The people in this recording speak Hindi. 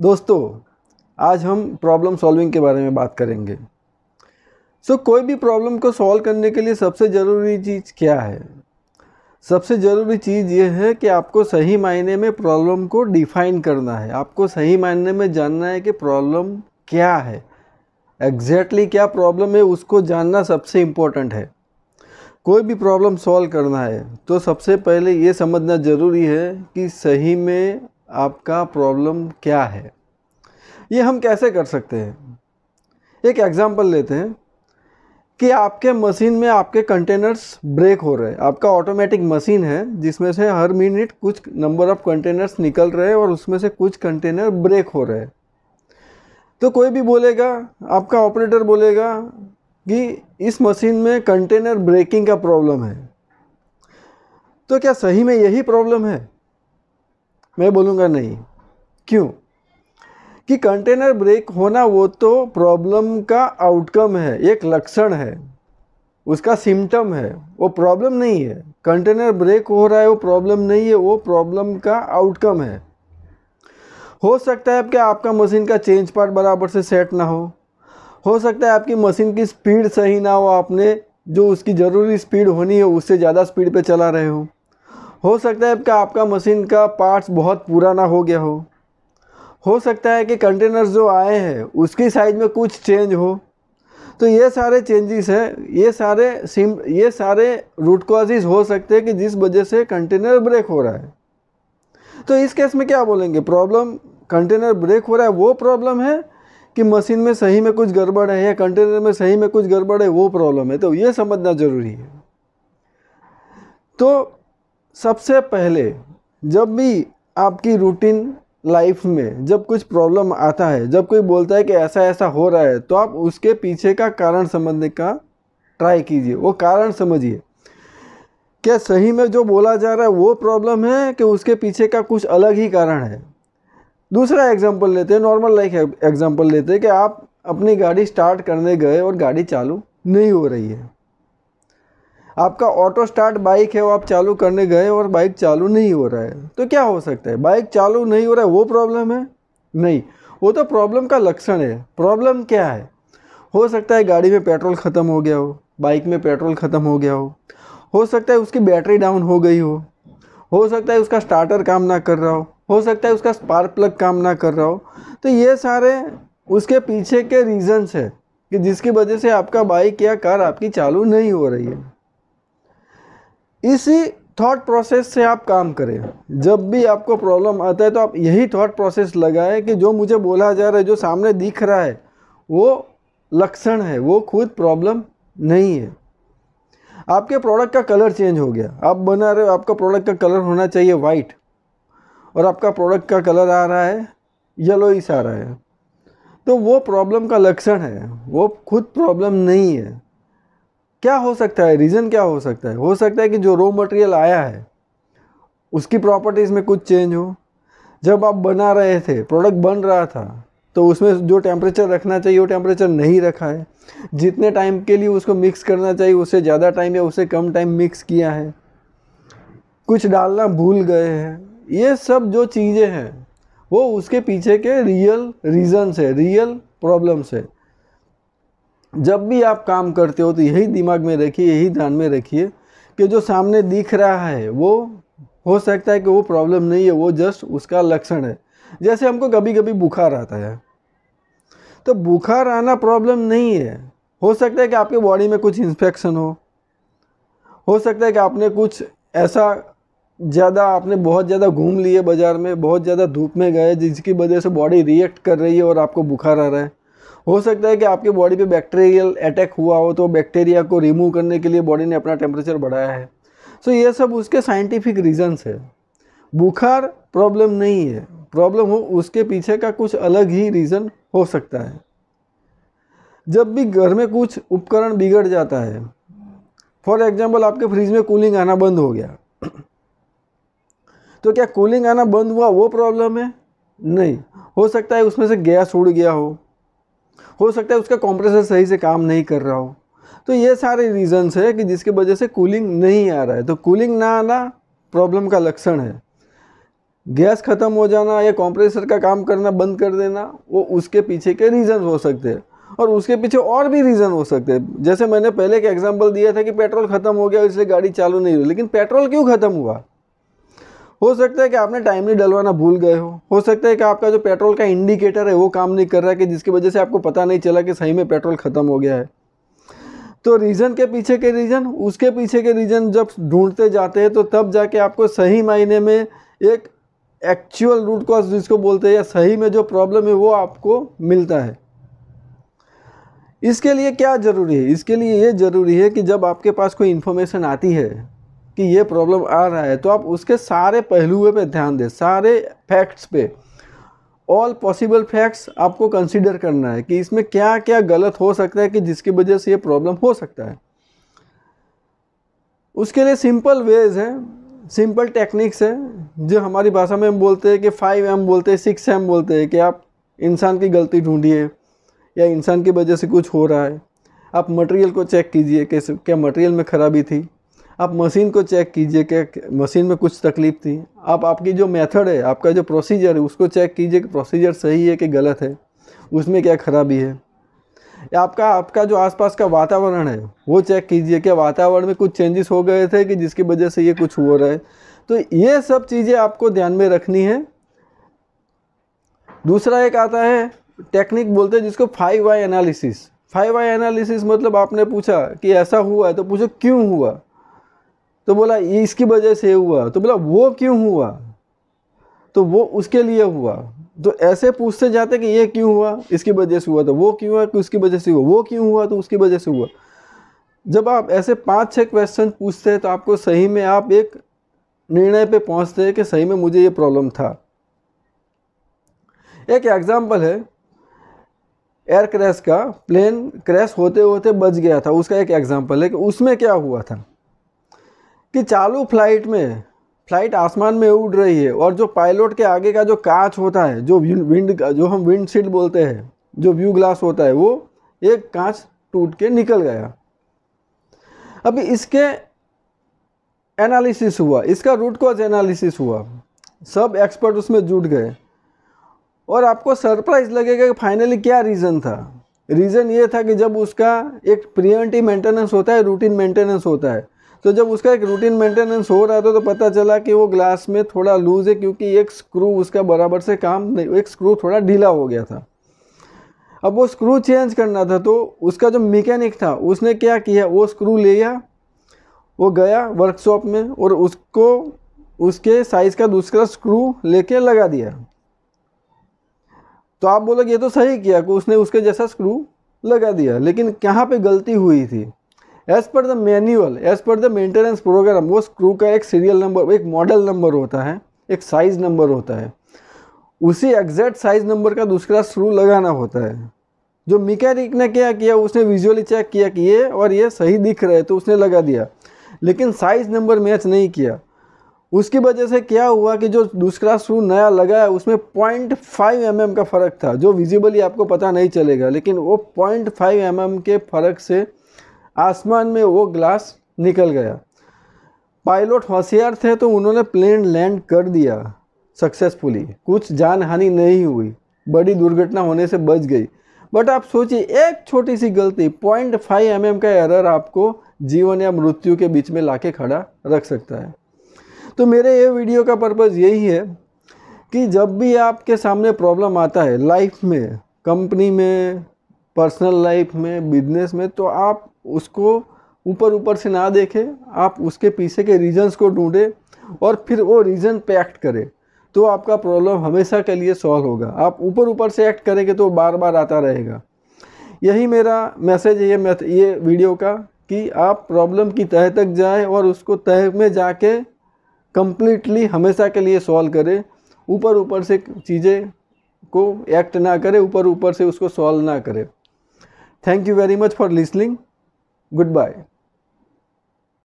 दोस्तों आज हम प्रॉब्लम सॉल्विंग के बारे में बात करेंगे। सो so, कोई भी प्रॉब्लम को सॉल्व करने के लिए सबसे ज़रूरी चीज़ क्या है? सबसे ज़रूरी चीज़ ये है कि आपको सही मायने में प्रॉब्लम को डिफाइन करना है। आपको सही मायने में जानना है कि प्रॉब्लम क्या है। एग्जैक्टली exactly क्या प्रॉब्लम है उसको जानना सबसे इम्पोर्टेंट है। कोई भी प्रॉब्लम सॉल्व करना है तो सबसे पहले ये समझना ज़रूरी है कि सही में आपका प्रॉब्लम क्या है? ये हम कैसे कर सकते हैं? एक एग्ज़ाम्पल लेते हैं कि आपके मशीन में आपके कंटेनर्स ब्रेक हो रहे हैं। आपका ऑटोमेटिक मशीन है, जिसमें से हर मिनट कुछ नंबर ऑफ़ कंटेनर्स निकल रहे हैं और उसमें से कुछ कंटेनर ब्रेक हो रहे हैं। तो कोई भी बोलेगा, आपका ऑपरेटर बोलेगा कि इस मशीन में कंटेनर ब्रेकिंग का प्रॉब्लम है। तो क्या सही में यही प्रॉब्लम है? मैं बोलूँगा नहीं। क्यों? कि कंटेनर ब्रेक होना वो तो प्रॉब्लम का आउटकम है, एक लक्षण है, उसका सिम्टम है, वो प्रॉब्लम नहीं है। कंटेनर ब्रेक हो रहा है, वो प्रॉब्लम नहीं है, वो प्रॉब्लम का आउटकम है। हो सकता है कि आपका मशीन का चेंज पार्ट बराबर से सेट ना हो? हो सकता है आपकी मशीन की स्पीड सही ना हो, आपने जो उसकी ज़रूरी स्पीड होनी है, उससे ज़्यादा स्पीड पे चला रहे हो। हो सकता है कि आपका मशीन का पार्ट्स बहुत पुराना हो गया हो। हो सकता है कि कंटेनर्स जो आए हैं, उसकी साइज़ में कुछ चेंज हो। तो ये सारे चेंजेस हैं, ये सारे सिम ये सारे रूट कॉजेज हो सकते हैं कि जिस वजह से कंटेनर ब्रेक हो रहा है। तो इस केस में क्या बोलेंगे? प्रॉब्लम कंटेनर ब्रेक हो रहा है, वो प्रॉब्लम है कि मशीन में सही में कुछ गड़बड़ है या कंटेनर में सही में कुछ गड़बड़ है, वो प्रॉब्लम है। तो ये समझना ज़रूरी है। तो सबसे पहले, जब भी आपकी रूटीन लाइफ में जब कुछ प्रॉब्लम आता है, जब कोई बोलता है कि ऐसा ऐसा हो रहा है तो आप उसके पीछे का कारण समझने का ट्राई कीजिए। वो कारण समझिए क्या सही में जो बोला जा रहा है, वो प्रॉब्लम है कि उसके पीछे का कुछ अलग ही कारण है। दूसरा एग्जांपल लेते हैं नॉर्मल लाइफ एग्जांपल लेते हैं कि आप अपनी गाड़ी स्टार्ट करने गए और गाड़ी चालू नहीं हो रही है। आपका ऑटो स्टार्ट बाइक है, वो आप चालू करने गए और बाइक चालू नहीं हो रहा है। तो क्या हो सकता है? बाइक चालू नहीं हो रहा है, वो प्रॉब्लम है? नहीं। वो तो प्रॉब्लम का लक्षण है। प्रॉब्लम क्या है? हो सकता है गाड़ी में पेट्रोल ख़त्म हो गया हो बाइक में पेट्रोल ख़त्म हो गया हो। हो सकता है उसकी बैटरी डाउन हो गई हो। हो सकता है उसका स्टार्टर काम ना कर रहा हो। हो सकता है उसका स्पार्क प्लग काम ना कर रहा हो। तो ये सारे उसके पीछे के रीजंस है कि जिसकी वजह से आपका बाइक या कार आपकी चालू नहीं हो रही है। इसी थॉट प्रोसेस से आप काम करें। जब भी आपको प्रॉब्लम आता है तो आप यही थॉट प्रोसेस लगाएँ कि जो मुझे बोला जा रहा है, जो सामने दिख रहा है, वो लक्षण है, वो खुद प्रॉब्लम नहीं है। आपके प्रोडक्ट का कलर चेंज हो गया। आप बना रहे हो, आपका प्रोडक्ट का कलर होना चाहिए वाइट और आपका प्रोडक्ट का कलर आ रहा है येलो ही आ रहा है। तो वो प्रॉब्लम का लक्षण है, वो खुद प्रॉब्लम नहीं है। क्या हो सकता है? रीज़न क्या हो सकता है? हो सकता है कि जो रॉ मटेरियल आया है, उसकी प्रॉपर्टीज़ में कुछ चेंज हो। जब आप बना रहे थे प्रोडक्ट बन रहा था तो उसमें जो टेम्परेचर रखना चाहिए, वो टेम्परेचर नहीं रखा है। जितने टाइम के लिए उसको मिक्स करना चाहिए, उससे ज़्यादा टाइम या उससे कम टाइम मिक्स किया है। कुछ डालना भूल गए हैं। ये सब जो चीज़ें हैं, वो उसके पीछे के रियल रीजन्स है रियल प्रॉब्लम्स है। जब भी आप काम करते हो तो यही दिमाग में रखिए, यही ध्यान में रखिए कि जो सामने दिख रहा है, वो हो सकता है कि वो प्रॉब्लम नहीं है, वो जस्ट उसका लक्षण है। जैसे हमको कभी कभी बुखार आता है। तो बुखार आना प्रॉब्लम नहीं है। हो सकता है कि आपके बॉडी में कुछ इन्फेक्शन हो। हो सकता है कि आपने कुछ ऐसा ज़्यादा, आपने बहुत ज़्यादा घूम लिए बाज़ार में, बहुत ज़्यादा धूप में गए, जिसकी वजह से बॉडी रिएक्ट कर रही है और आपको बुखार आ रहा है। हो सकता है कि आपके बॉडी पे बैक्टीरियल अटैक हुआ हो तो बैक्टीरिया को रिमूव करने के लिए बॉडी ने अपना टेम्परेचर बढ़ाया है। सो so, ये सब उसके साइंटिफिक रीजंस है। बुखार प्रॉब्लम नहीं है। प्रॉब्लम हो उसके पीछे का कुछ अलग ही रीज़न हो सकता है। जब भी घर में कुछ उपकरण बिगड़ जाता है फॉर एग्ज़ाम्पल आपके फ्रिज में कूलिंग आना बंद हो गया। तो क्या कूलिंग आना बंद हुआ वो प्रॉब्लम है? नहीं। हो सकता है उसमें से गैस उड़ गया हो। हो सकता है उसका कॉम्प्रेसर सही से काम नहीं कर रहा हो। तो ये सारे रीजंस है कि जिसकी वजह से कूलिंग नहीं आ रहा है। तो कूलिंग ना आना प्रॉब्लम का लक्षण है। गैस ख़त्म हो जाना या कंप्रेसर का काम करना बंद कर देना, वो उसके पीछे के रीज़न हो सकते हैं। और उसके पीछे और भी रीज़न हो सकते हैं। जैसे मैंने पहले एक एग्ज़ाम्पल दिया था कि पेट्रोल ख़त्म हो गया इसलिए गाड़ी चालू नहीं हुई। लेकिन पेट्रोल क्यों ख़त्म हुआ? हो सकता है कि आपने टाइमली डलवाना भूल गए हो। हो सकता है कि आपका जो पेट्रोल का इंडिकेटर है, वो काम नहीं कर रहा है कि जिसकी वजह से आपको पता नहीं चला कि सही में पेट्रोल ख़त्म हो गया है। तो रीज़न के पीछे के रीज़न उसके पीछे के रीज़न जब ढूंढते जाते हैं तो तब जाके आपको सही मायने में एक एक्चुअल रूट कॉज जिसको बोलते हैं या सही में जो प्रॉब्लम है, वो आपको मिलता है। इसके लिए क्या ज़रूरी है? इसके लिए ये ज़रूरी है कि जब आपके पास कोई इन्फॉर्मेशन आती है कि ये प्रॉब्लम आ रहा है तो आप उसके सारे पहलुओं पे ध्यान दें, सारे फैक्ट्स पे। ऑल पॉसिबल फैक्ट्स आपको कंसिडर करना है कि इसमें क्या क्या गलत हो सकता है कि जिसकी वजह से ये प्रॉब्लम हो सकता है। उसके लिए सिंपल वेज है सिंपल टेक्निक्स है, जो हमारी भाषा में हम बोलते हैं कि फाइव एम बोलते हैं सिक्स एम बोलते हैं कि आप इंसान की गलती ढूंढिए, या इंसान की वजह से कुछ हो रहा है। आप मटेरियल को चेक कीजिए कैसे क्या मटेरियल में ख़राबी थी। आप मशीन को चेक कीजिए क्या मशीन में कुछ तकलीफ़ थी। आप, आपकी जो मेथड है, आपका जो प्रोसीजर है, उसको चेक कीजिए कि प्रोसीजर सही है कि गलत है। उसमें क्या खराबी है। आपका आपका जो आसपास का वातावरण है, वो चेक कीजिए कि वातावरण में कुछ चेंजेस हो गए थे कि जिसकी वजह से ये कुछ हो रहा है। तो ये सब चीज़ें आपको ध्यान में रखनी है। दूसरा एक आता है टेक्निक बोलते हैं, जिसको five why analysis five why analysis मतलब आपने पूछा कि ऐसा हुआ है तो पूछो क्यों हुआ? तो बोला, ये इसकी वजह से हुआ। तो बोला, वो क्यों हुआ? तो वो उसके लिए हुआ। तो ऐसे पूछते जाते कि ये क्यों हुआ? इसकी वजह से हुआ तो वो क्यों हुआ? कि उसकी वजह से हुआ? वो क्यों हुआ? तो उसकी वजह से हुआ। जब आप ऐसे पाँच छह क्वेश्चन पूछते हैं तो आपको सही में आप एक निर्णय पे पहुँचते हैं कि सही में मुझे ये प्रॉब्लम था। एक एग्ज़ाम्पल है एयर क्रैश का। प्लेन क्रैश होते होते बच गया था। उसका एक एग्ज़ाम्पल है कि उसमें क्या हुआ था? कि चालू फ़्लाइट में, फ़्लाइट आसमान में उड़ रही है और जो पायलट के आगे का जो कांच होता है, जो विंड जो हम विंड शीट बोलते हैं, जो व्यू ग्लास होता है, वो एक कांच टूट के निकल गया। अभी इसके एनालिसिस हुआ, इसका रूट कॉज एनालिसिस हुआ। सब एक्सपर्ट उसमें जुट गए। और आपको सरप्राइज़ लगेगा कि फाइनली क्या रीज़न था। रीज़न ये था कि जब उसका एक प्रियंटी मेंटेनेंस होता है रूटीन मेंटेनेंस होता है तो जब उसका एक रूटीन मेंटेनेंस हो रहा था तो पता चला कि वो ग्लास में थोड़ा लूज है, क्योंकि एक स्क्रू उसका बराबर से काम नहीं, एक स्क्रू थोड़ा ढीला हो गया था। अब वो स्क्रू चेंज करना था तो उसका जो मैकेनिक था, उसने क्या किया? वो स्क्रू लिया वो गया वर्कशॉप में और उसको, उसके साइज़ का दूसरा स्क्रू लेके लगा दिया। तो आप बोलोगे, ये तो सही किया कि उसने उसके जैसा स्क्रू लगा दिया। लेकिन कहाँ पे गलती हुई थी? As per the manual as per the maintenance programme वो स्क्रू का एक सीरियल नंबर एक मॉडल नंबर होता है, एक साइज़ नंबर होता है। उसी एग्जैक्ट साइज़ नंबर का दूसरा स्क्रू लगाना होता है। जो मिकैनिक ने क्या किया, उसने विजुअली चेक किया कि ये और ये सही दिख रहे तो उसने लगा दिया। लेकिन साइज़ नंबर मैच नहीं किया। उसकी वजह से क्या हुआ कि जो दूसरा स्क्रू नया लगा है, उसमें पॉइंट फाइव एम का फ़र्क था, जो विजिबली आपको पता नहीं चलेगा, लेकिन वो पॉइंट फाइव एम के फ़र्क से आसमान में वो ग्लास निकल गया। पायलट होशियार थे तो उन्होंने प्लेन लैंड कर दिया सक्सेसफुली। कुछ जान हानि नहीं हुई। बड़ी दुर्घटना होने से बच गई। बट आप सोचिए, एक छोटी सी गलती, पॉइंट फाइव एम का एरर आपको जीवन या मृत्यु के बीच में लाके खड़ा रख सकता है। तो मेरे ये वीडियो का पर्पज़ यही है कि जब भी आपके सामने प्रॉब्लम आता है लाइफ में, कंपनी में पर्सनल लाइफ में बिज़नेस में तो आप उसको ऊपर ऊपर से ना देखें। आप उसके पीछे के रीजंस को ढूंढें और फिर वो रीज़न पे एक्ट करें। तो आपका प्रॉब्लम हमेशा के लिए सॉल्व होगा। आप ऊपर ऊपर से एक्ट करेंगे तो बार बार आता रहेगा। यही मेरा मैसेज है, ये ये वीडियो का कि आप प्रॉब्लम की तह तक जाएँ और उसको तह में जाके कम्प्लीटली हमेशा के लिए सॉल्व करें। ऊपर ऊपर से चीज़ें को एक्ट ना करें, ऊपर ऊपर से उसको सॉल्व ना करें। Thank you very much for listening Goodbye.